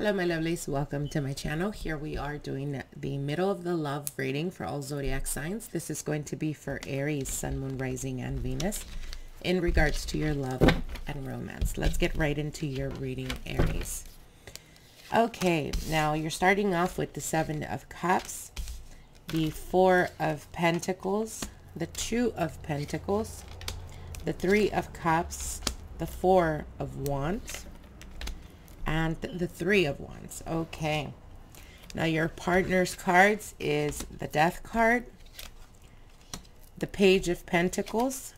Hello my lovelies, welcome to my channel. Here we are doing the middle of the love reading for all zodiac signs. This is going to be for Aries, Sun, Moon, Rising, and Venus in regards to your love and romance. Let's get right into your reading, Aries. Okay, now you're starting off with the Seven of Cups, the Four of Pentacles, the Two of Pentacles, the Three of Cups, the Four of Wands, and the three of wands. Okay. Now your partner's cards is the death card the page of pentacles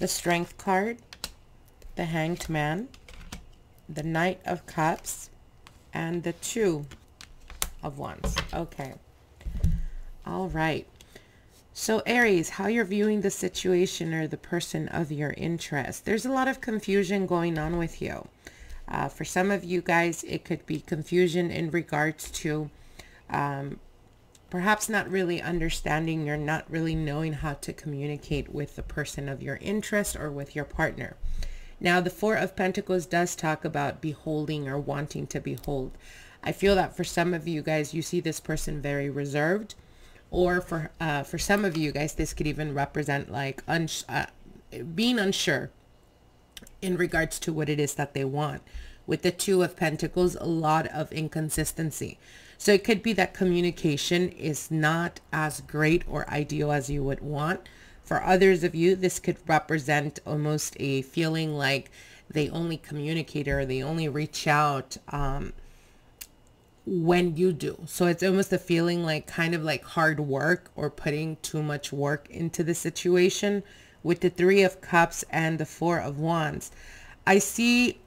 the strength card the hanged man the knight of cups and the two of wands. Okay. All right. So Aries, how you're viewing the situation or the person of your interest. There's a lot of confusion going on with you. Uh, for some of you guys, it could be confusion in regards to um, perhaps not really understanding or not really knowing how to communicate with the person of your interest or with your partner. Now, the Four of Pentacles does talk about beholding or wanting to behold. I feel that for some of you guys, you see this person very reserved or for uh, for some of you guys, this could even represent like uns uh, being unsure in regards to what it is that they want. With the Two of Pentacles, a lot of inconsistency. So it could be that communication is not as great or ideal as you would want. For others of you, this could represent almost a feeling like they only communicate or they only reach out um, when you do. So it's almost a feeling like kind of like hard work or putting too much work into the situation with the three of cups and the four of wands. I see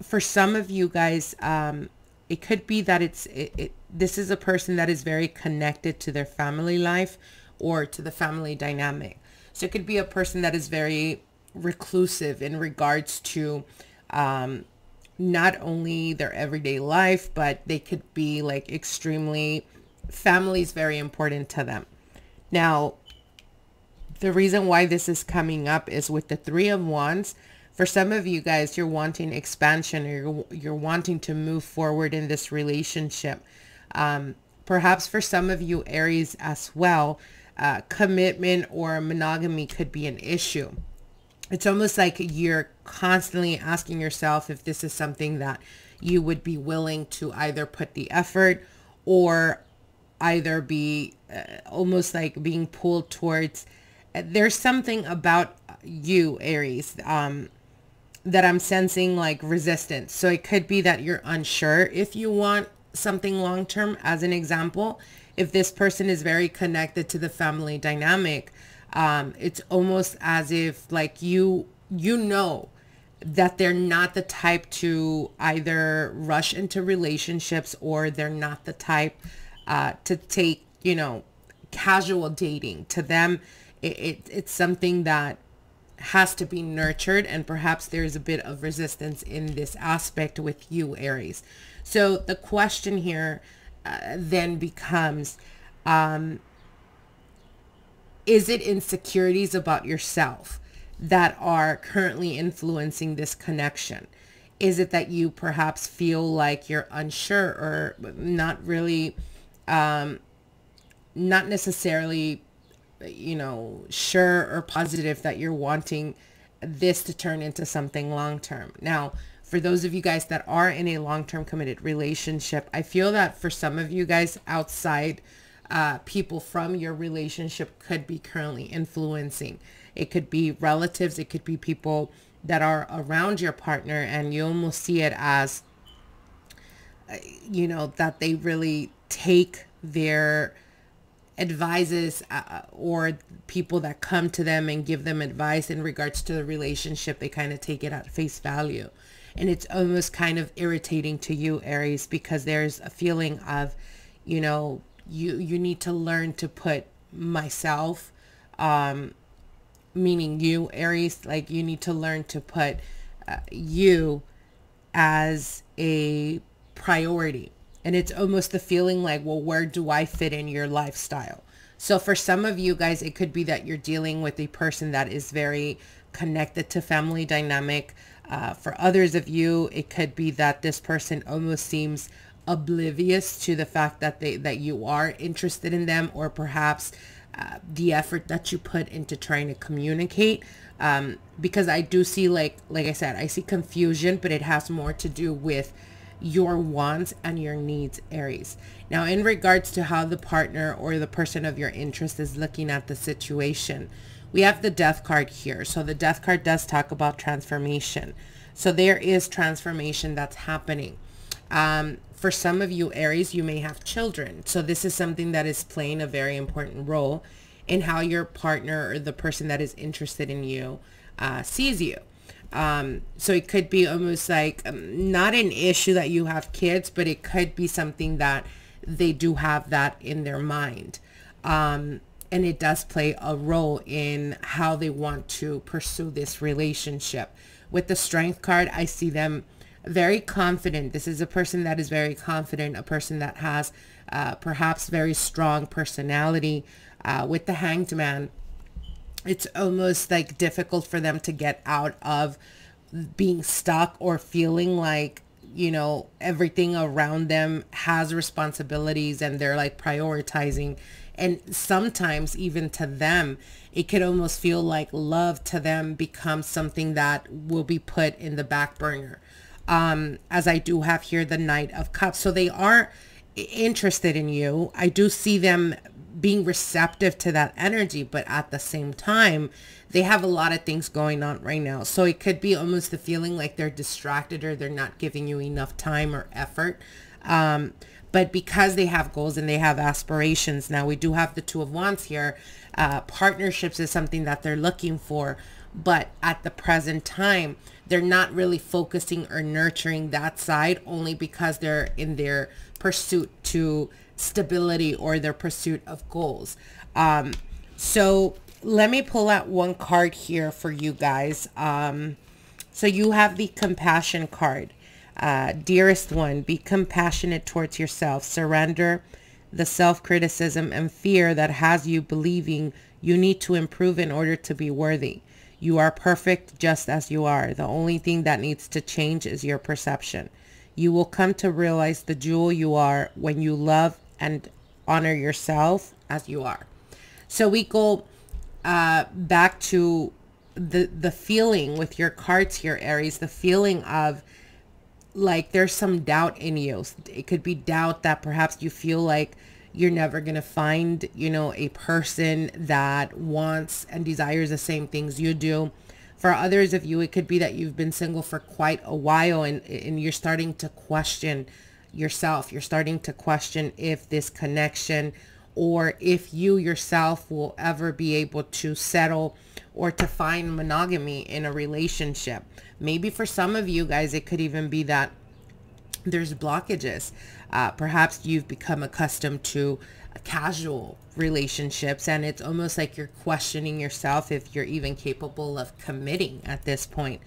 for some of you guys, um, it could be that it's, it, it, this is a person that is very connected to their family life or to the family dynamic. So it could be a person that is very reclusive in regards to, um, not only their everyday life, but they could be like extremely, family is very important to them. Now, the reason why this is coming up is with the three of wands. For some of you guys, you're wanting expansion or you're, you're wanting to move forward in this relationship. Um, perhaps for some of you Aries as well, uh, commitment or monogamy could be an issue it's almost like you're constantly asking yourself if this is something that you would be willing to either put the effort or either be uh, almost like being pulled towards there's something about you aries um that i'm sensing like resistance. So it could be that you're unsure if you want something long term as an example if this person is very connected to the family dynamic um, it's almost as if like you you know that they're not the type to either rush into relationships or they're not the type uh, to take you know casual dating to them it, it, it's something that has to be nurtured and perhaps there's a bit of resistance in this aspect with you aries so the question here uh, then becomes um, is it insecurities about yourself that are currently influencing this connection? Is it that you perhaps feel like you're unsure or not really, um, not necessarily, you know, sure or positive that you're wanting this to turn into something long-term? Now, for those of you guys that are in a long-term committed relationship, I feel that for some of you guys outside uh, people from your relationship could be currently influencing. It could be relatives. It could be people that are around your partner and you almost see it as, uh, you know, that they really take their advices uh, or people that come to them and give them advice in regards to the relationship, they kind of take it at face value. And it's almost kind of irritating to you, Aries, because there's a feeling of, you know, you you need to learn to put myself um meaning you aries like you need to learn to put uh, you as a priority and it's almost the feeling like well where do i fit in your lifestyle? So for some of you guys it could be that you're dealing with a person that is very connected to family dynamic. Uh, for others of you, it could be that this person almost seems oblivious to the fact that they that you are interested in them or perhaps uh, the effort that you put into trying to communicate. Um, because I do see like like I said I see confusion but it has more to do with your wants and your needs Aries now in regards to how the partner or the person of your interest is looking at the situation we have the death card here so the death card does talk about transformation so there is transformation that's happening um, for some of you Aries, you may have children. So this is something that is playing a very important role in how your partner or the person that is interested in you uh, sees you. Um, so it could be almost like um, not an issue that you have kids, but it could be something that they do have that in their mind. Um, and it does play a role in how they want to pursue this relationship. With the strength card, I see them very confident. This is a person that is very confident, a person that has uh, perhaps very strong personality. Uh, with the hanged man, it's almost like difficult for them to get out of being stuck or feeling like you know everything around them has responsibilities and they're like prioritizing and sometimes even to them it could almost feel like love to them becomes something that will be put in the back burner um, as I do have here the Knight of Cups. So they are interested in you. I do see them being receptive to that energy, but at the same time, they have a lot of things going on right now. So it could be almost the feeling like they're distracted or they're not giving you enough time or effort. Um, but because they have goals and they have aspirations, now we do have the Two of Wands here. Uh, partnerships is something that they're looking for. But at the present time, they're not really focusing or nurturing that side only because they're in their pursuit to stability or their pursuit of goals. Um, so let me pull out one card here for you guys. Um, so you have the compassion card. Uh, dearest one, be compassionate towards yourself. Surrender the self-criticism and fear that has you believing you need to improve in order to be worthy. You are perfect just as you are. The only thing that needs to change is your perception. You will come to realize the jewel you are when you love and honor yourself as you are. So we go uh, back to the the feeling with your cards here, Aries, the feeling of like there's some doubt in you. It could be doubt that perhaps you feel like you're never going to find, you know, a person that wants and desires the same things you do. For others of you, it could be that you've been single for quite a while and, and you're starting to question yourself. You're starting to question if this connection or if you yourself will ever be able to settle or to find monogamy in a relationship. Maybe for some of you guys, it could even be that there's blockages. Uh, perhaps you've become accustomed to casual relationships and it's almost like you're questioning yourself if you're even capable of committing at this point.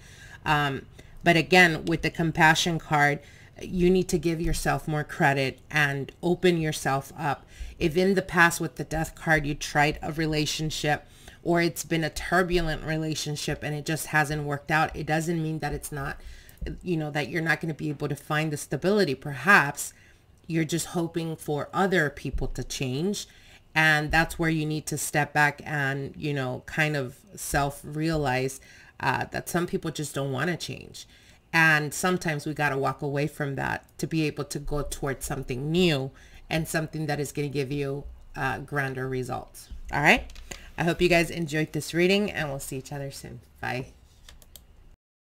Um, but again, with the compassion card, you need to give yourself more credit and open yourself up. If in the past with the death card, you tried a relationship or it's been a turbulent relationship and it just hasn't worked out, it doesn't mean that it's not you know, that you're not going to be able to find the stability. Perhaps you're just hoping for other people to change. And that's where you need to step back and, you know, kind of self-realize uh, that some people just don't want to change. And sometimes we got to walk away from that to be able to go towards something new and something that is going to give you uh, grander results. All right. I hope you guys enjoyed this reading and we'll see each other soon. Bye.